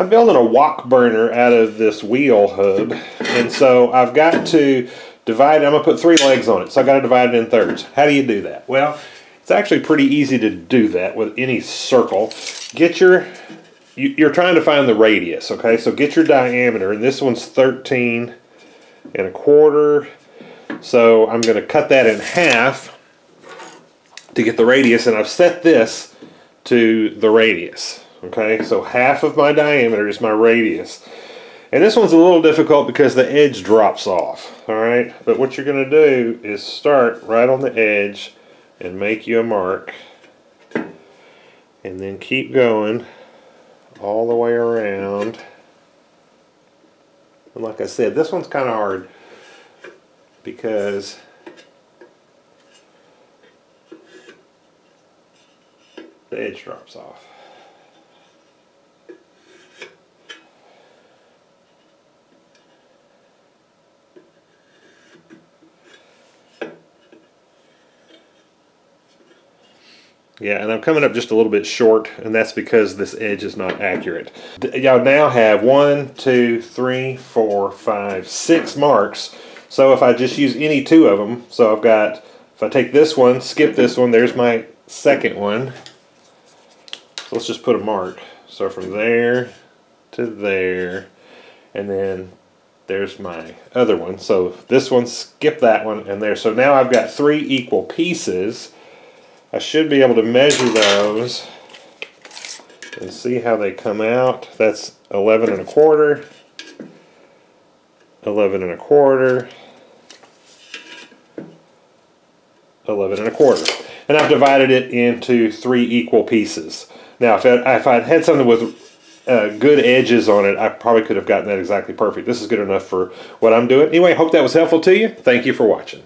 I'm building a wok burner out of this wheel hub, and so I've got to divide. I'm gonna put three legs on it, so I got to divide it in thirds. How do you do that? Well, it's actually pretty easy to do that with any circle. Get your you're trying to find the radius, okay? So get your diameter, and this one's 13 and a quarter. So I'm to cut that in half to get the radius, and I've set this to the radius. Okay, so half of my diameter is my radius. And this one's a little difficult because the edge drops off, all right? But what you're going to do is start right on the edge and make you a mark. And then keep going all the way around. And like I said, this one's kind of hard because the edge drops off. Yeah, and I'm coming up just a little bit short, and that's because this edge is not accurate. Y'all now have one, two, three, four, five, six marks. So if I just use any two of them, so I've got, if I take this one, skip this one, there's my second one. So let's just put a mark. So from there to there, and then there's my other one. So this one, skip that one, and there. So now I've got three equal pieces I should be able to measure those and see how they come out. That's 11 and a quarter, 11 and a quarter, 11 and a quarter. And I've divided it into three equal pieces. Now, if, I, if I'd had something with uh, good edges on it, I probably could have gotten that exactly perfect. This is good enough for what I'm doing. Anyway, hope that was helpful to you. Thank you for watching.